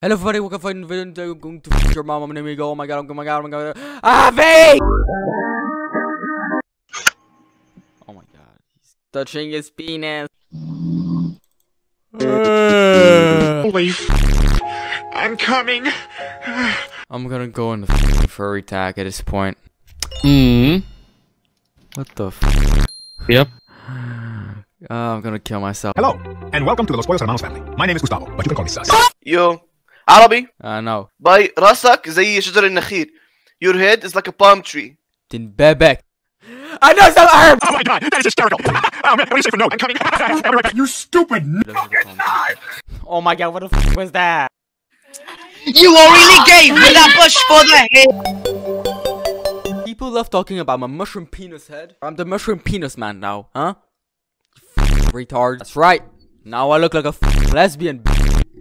Hello everybody, welcome to the video today. I'm going to f your mom. I'm gonna go. Oh my god, oh my god, oh my god. Ah, V! Oh my god, he's touching his penis. Holy I'm coming. I'm gonna go in the f furry tag at this point. Mm. What the f? Yep. Uh, I'm gonna kill myself. Hello, and welcome to the Los Pollos Hermanos family. My name is Gustavo, but you can call me Sas. يو عربي Uh, no. باي راسك زي شجر النخيل your head is like a palm tree Din bebek. I know some herb! Oh my god, that is hysterical! oh man, what do you say for no? I'm coming! I'll be right back. You stupid n- Oh my god, what the f was that? You are really gay with that bush for the head. People love talking about my mushroom penis head. I'm the mushroom penis man now, huh? You f- retard. That's right. Now I look like a f- lesbian.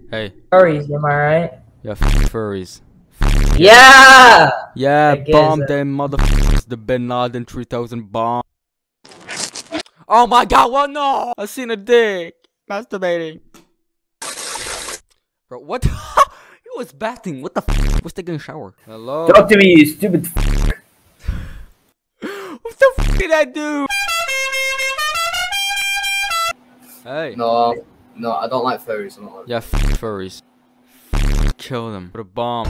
Hey, Furries, am I right? yeah, f- furries. Yeah! Yeah, I bomb them motherfuckers. The Bin Laden 3000 bomb. Oh my god, what no? I seen a dick. Masturbating. Bro, what? he was bathing. What the f? Was taking a shower. Hello? Talk to me, you stupid f- What the f did I do? Hey. No, no, I don't like furries. I'm not like Yeah, f furries. Kill them. Put a bomb.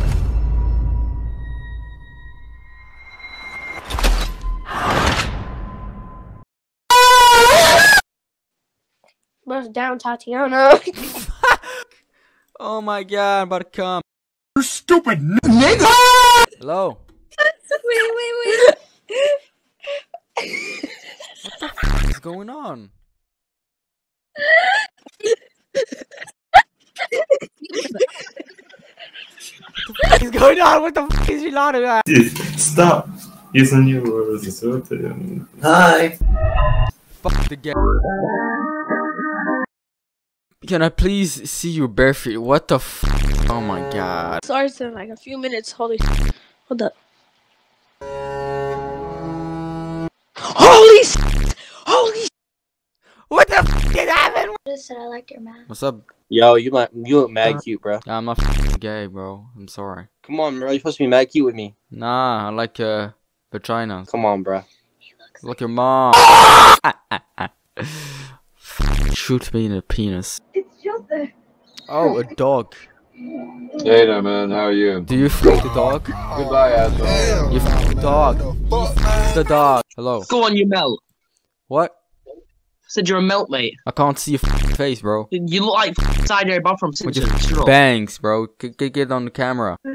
Bust down, Tatiana. Oh my god, I'm about to come. You stupid n- Hello? wait, wait, wait. What the is going on? What is going on? What the f is she laughing at? Stop using your words. Hi. Fuck the game. Can I please see you bare feet? What the f? Oh my god. Starts in like a few minutes. Holy s- Hold up. Holy s- Holy s- What the f did happen? Just said I like your mask. What's up? Yo, you might you look mad cute, bro. Yeah, I'm not f gay, bro. I'm sorry. Come on, bro. You're supposed to be mad cute with me. Nah, I like uh, vaginas. Come on, bro. Look your mom. Shoot me in the penis. It's just a. Oh, a dog. Hey there, man. How are you? Do you fuck the dog? Goodbye, asshole. You fuck the dog. The dog. Hello. Go on, you melt. What? Said you're a melt, mate. I can't see your face, bro. You look like side air Bob from With your Simpsons. Shut bangs, bro. G- g- get on the camera.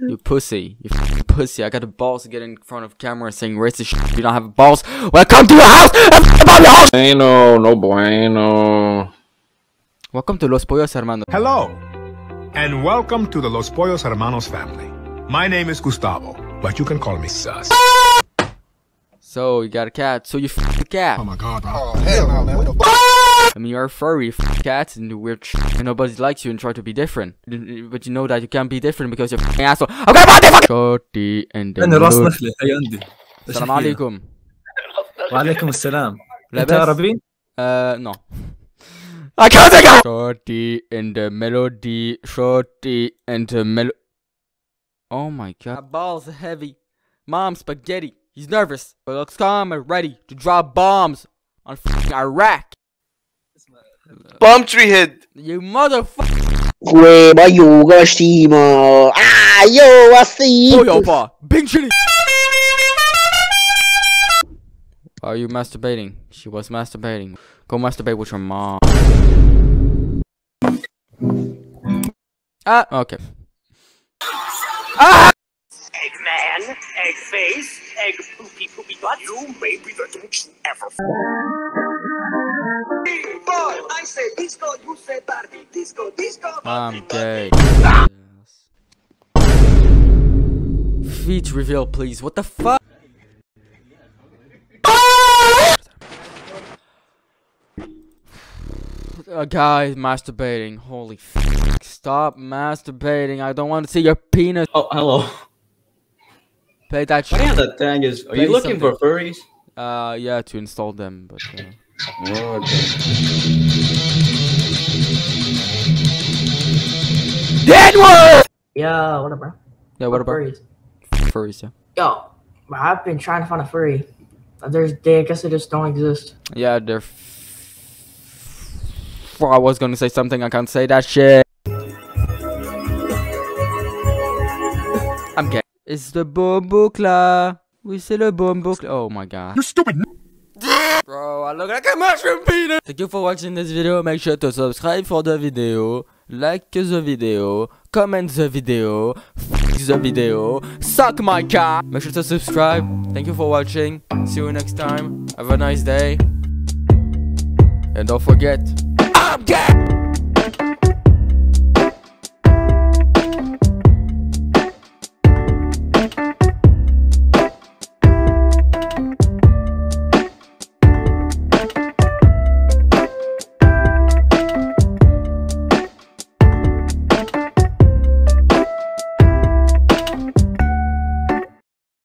You pussy. You pussy. I got the balls to get in front of camera saying racist shit. You don't have a balls. Welcome to your house. and f- about your house. Bueno, no bueno. Welcome to Los Pollos Hermanos. Hello, and welcome to the Los Pollos Hermanos family. My name is Gustavo, but you can call me Sas. So you got a cat. So you f- the cat. Oh my god, bro. I mean, you're a furry, you f- cats, and do weird shit, and nobody likes you and try to be different. But you know that you can't be different because you're an asshole. Okay, bye, fuck. Shorty and the انا راس mood. نخله هي عندي السلام عليكم. وعليكم السلام انت لاباس؟ عربي؟ Uh, no. I can't take it! Shorty and the melody, shorty and the melo- Oh my god. My balls are heavy. Mom spaghetti. He's nervous, but looks calm and ready to drop bombs on fucking Iraq. Bomb tree head. You motherfucker. Ué, mas eu gostei, mano. Ah, eu aceito. Oi, opa. Bing chili. Are you masturbating? She was masturbating. Go masturbate with your mom. Ah, okay. Ah! Egg man, egg face, egg poopy poopy butt. You baby that don't you ever. I say disco, you say party, disco, disco. I'm gay. Yes. Feet reveal, please. What the fuck? Uh, A guy masturbating. Holy fuck. Stop masturbating. I don't want to see your penis. Oh, hello. Play that What shit. the thing is, are Play you looking for furries? Uh, yeah, to install them, but. Uh, Oh, okay. Edward! Yeah, whatever. Yeah, what about Furries. furries? Yeah. Yo, I've been trying to find a furry. There's, they, I guess they just don't exist. Yeah, they're. F- I was gonna say something. I can't say that shit. I'm gay. It's the Bombukla. We see the Bombukla. Oh my god. You stupid. Bro, I look like a mushroom peanut. Thank you for watching this video. Make sure to subscribe for the video, like the video, comment the video, f the video, suck my cock. Make sure to subscribe. Thank you for watching. See you next time. Have a nice day. And don't forget, I'm gay.